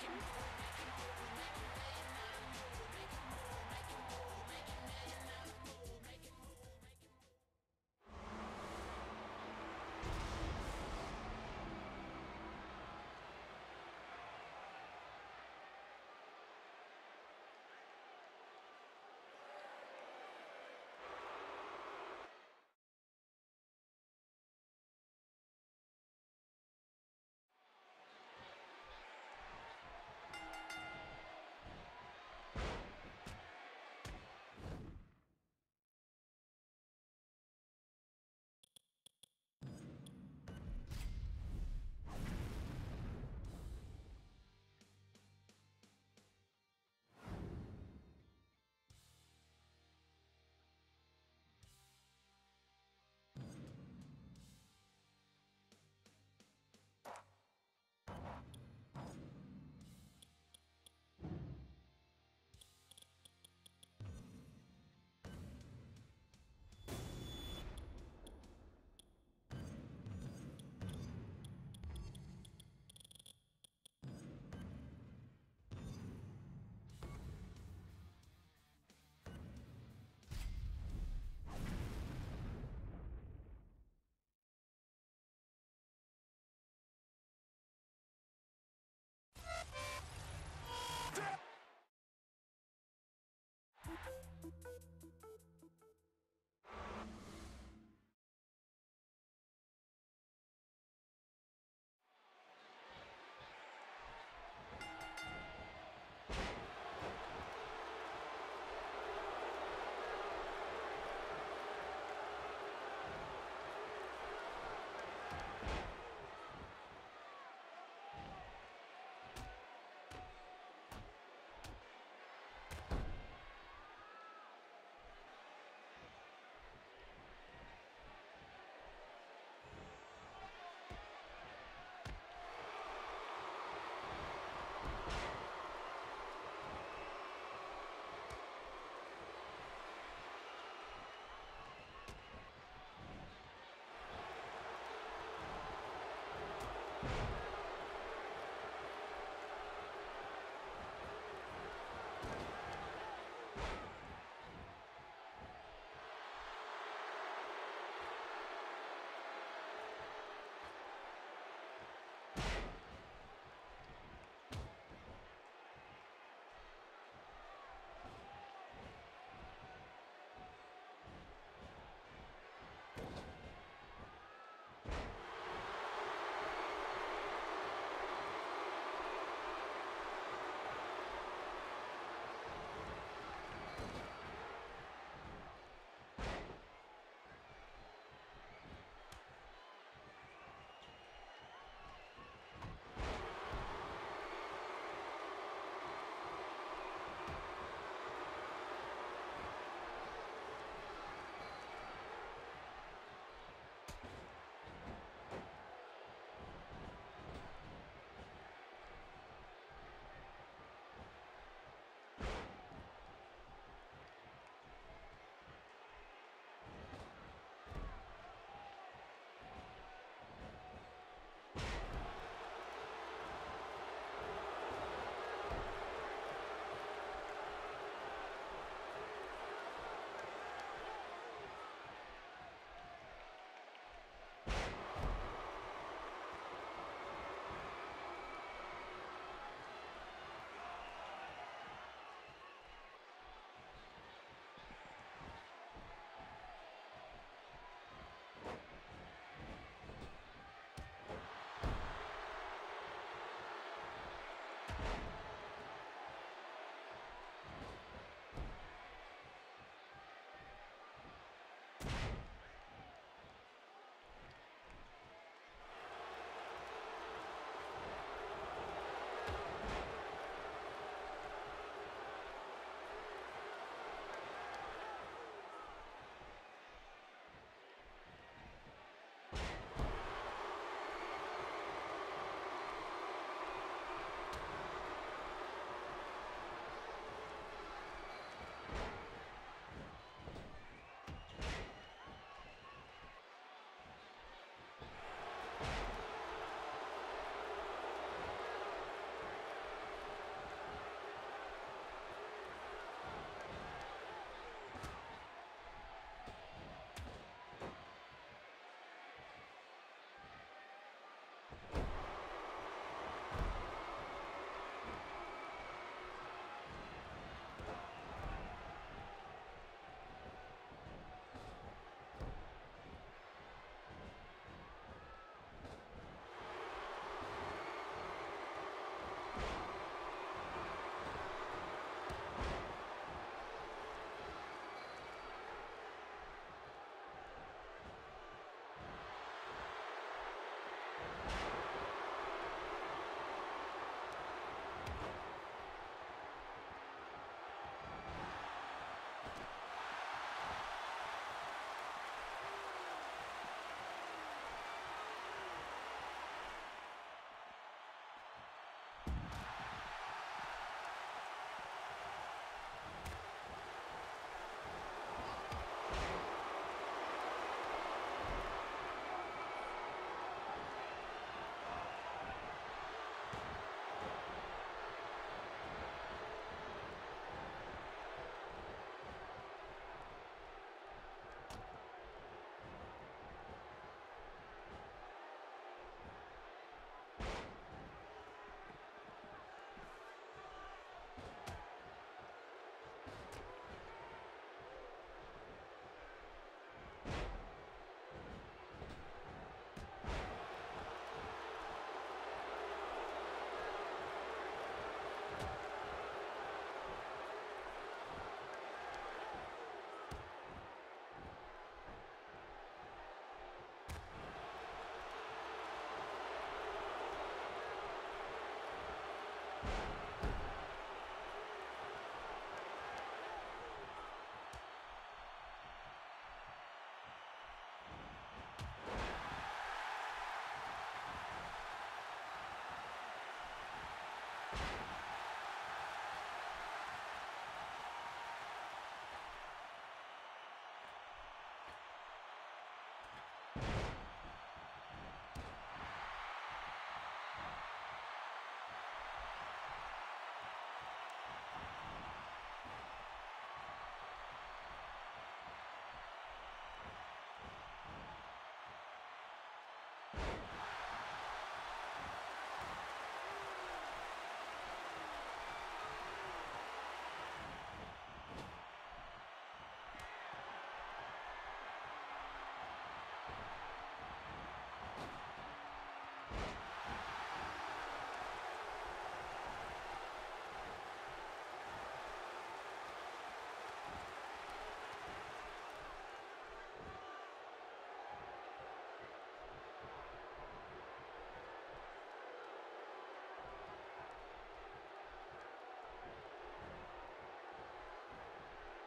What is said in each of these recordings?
American.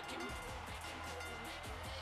make it move, make it move, make it move.